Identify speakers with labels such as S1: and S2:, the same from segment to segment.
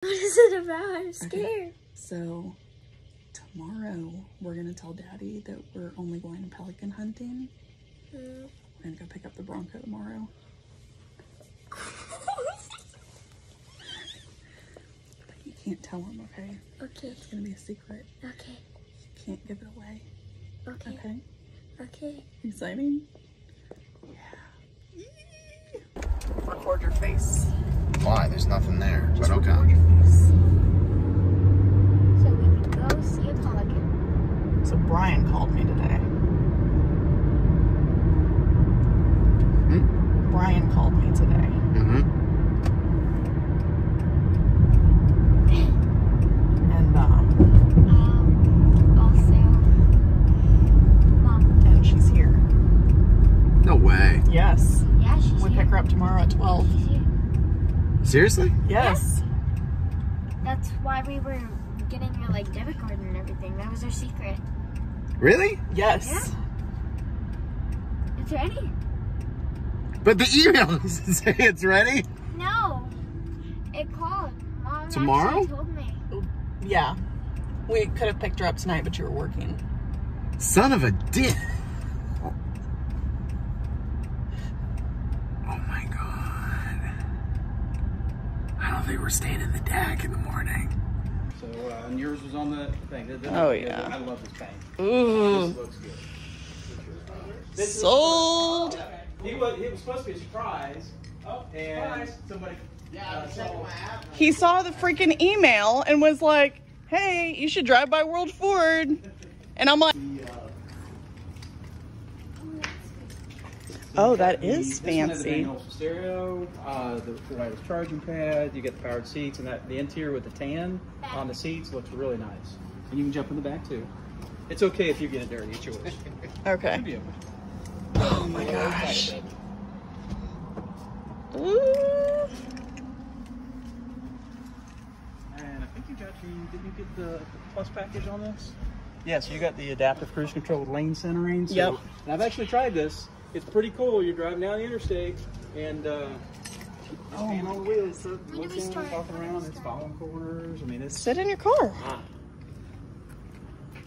S1: What is it about? I'm scared.
S2: So tomorrow we're gonna tell Daddy that we're only going to pelican hunting.
S1: Mm.
S2: We're gonna go pick up the Bronco tomorrow. But you can't tell him, okay?
S1: okay.
S2: It's gonna be a secret.
S1: Okay.
S2: You can't give it away.
S1: Okay.
S2: Okay?
S1: Okay.
S2: Exciting? Yeah. Record your face.
S3: Why? There's nothing there. But okay.
S1: So we can go see a pelican.
S2: So Brian called me today. Brian called me today.
S3: Mm-hmm.
S2: And um
S1: Um. Also. Mom.
S2: and she's here.
S3: No way.
S2: Yes.
S1: Yeah, she's
S2: We
S1: here.
S2: pick her up tomorrow at 12.
S1: She's here.
S3: Seriously?
S2: Yes.
S1: That's why we were getting her like debit card and everything. That was our secret.
S3: Really?
S2: Yes.
S1: It's ready.
S3: But the email doesn't say it's ready.
S1: No. It called. Mom
S3: Tomorrow?
S1: told me.
S2: Yeah. We could have picked her up tonight, but you were working.
S3: Son of a dick. Oh my god. I don't we're staying in the deck in the morning.
S4: So, uh, and yours was on the thing. Th- th-
S2: Oh, yeah.
S4: I love this paint.
S2: Ooh.
S4: This looks good. This is-
S2: Sold.
S4: He was, it was supposed to be a surprise. Oh, and somebody. Uh, saw,
S2: He saw the freaking email and was like, hey, you should drive by World Ford. And I'm like, Oh, that is
S4: This one has the
S2: fancy.
S4: Stereo, uh, the, wireless charging pad. You get the powered seats, and that the interior with the tan on the seats looks really nice. And you can jump in the back too. It's okay if you get it dirty. It's yours.
S2: okay. Oh my gosh. Ooh.
S4: And I think you got the, did you get the plus package on this? Yes, yeah, so you got the adaptive cruise control with lane centering. So,
S2: Yep.
S4: And I've actually tried this. It's pretty cool. You're driving down the interstate and uh,
S2: Oh
S4: hand on the wheels, so
S1: When we
S4: looking,
S1: start?
S4: walking
S1: When do we
S4: around, it's
S1: start?
S4: following corners. I mean, it's
S2: Sit in your car.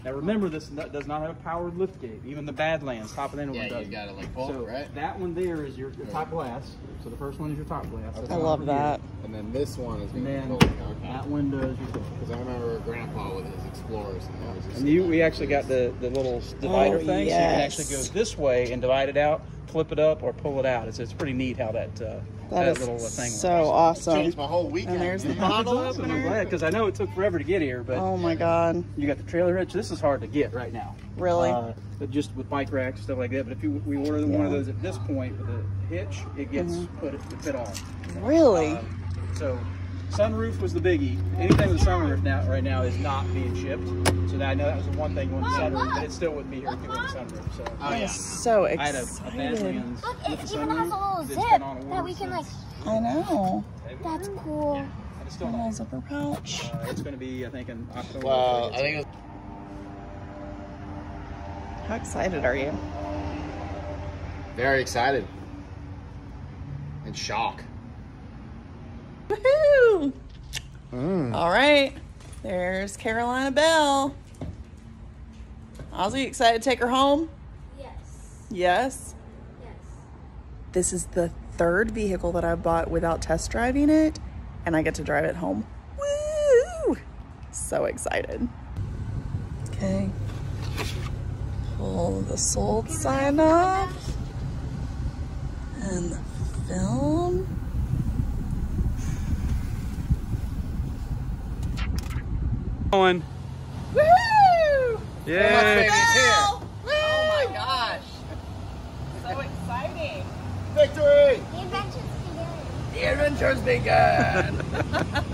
S4: Now remember, this does not have a powered lift gate. Even the Badlands, top of the end one
S3: Yeah, you
S4: doesn't.
S3: gotta like
S4: So
S3: right?
S4: that one there is your, your top glass. So the first one is your top glass. That's
S2: I love
S4: over
S2: that.
S3: And then this one is
S4: here. And
S3: gonna be cold.
S4: that window is your
S3: Because I remember Grandpa with his Explorers and there was just
S4: And you, we actually got the, the little divider
S2: Oh,
S4: thing, so you can actually go this way and divide it out, flip it up, or pull it out. It's, it's pretty neat how that uh,
S2: That is
S4: little uh, thing
S2: so
S4: works.
S2: awesome.
S3: changed my whole weekend.
S2: And there's the
S3: man.
S2: bottle
S4: Awesome, I'm glad because I know it took forever to get here, but
S2: Oh my god.
S4: you got the trailer hitch. This is hard to get right now.
S2: Really?
S4: Uh, just with bike racks stuff like that. But if you we order one of those at this point with a hitch, it gets
S2: Mm-hmm.
S4: put it fit on.
S2: Really?
S4: Um, so sunroof was the biggie. Anything with a sunroof now right now is not being shipped. So now I know that was the one thing going to sunroof, but it still wouldn't be here if it was a sunroof. So
S3: Oh, yeah.
S2: so
S4: I had a, a
S2: excited.
S4: Badlands
S1: Look, it
S4: the
S1: even has a little zip
S4: that's been on
S1: that we can like.
S2: I know.
S1: That's cool.
S4: And it's still
S2: Little
S4: not.
S2: zipper pouch.
S4: Uh, it's going to be, I think, in October.
S3: Well, I think it was
S2: How excited are you?
S3: very excited. In shock.
S2: Woohoo!
S3: Mm.
S2: All right. There's Carolina Belle. Ozzy, excited to take her home?
S1: Yes.
S2: Yes.
S1: Yes.
S2: This is the third vehicle that I bought without test driving it, and I get to drive it home. Woo! So excited. Okay. Pull the sold sign off. And the film.
S4: Going.
S2: Woohoo!
S4: Yeah.
S2: Belle! Oh my gosh. So exciting.
S3: Victory!
S1: The inventions began.
S2: The adventure's begun.